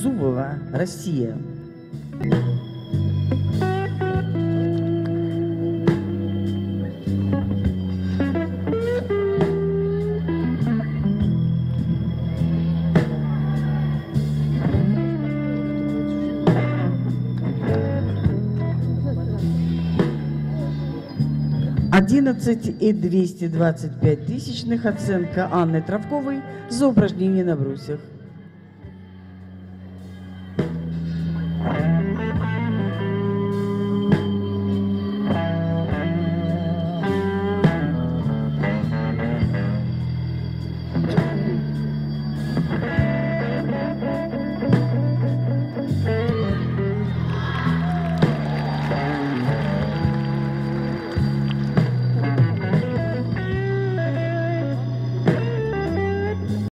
Зубова, Россия. Одиннадцать и двести двадцать пять тысячных оценка Анны Травковой за упражнение на брусьях.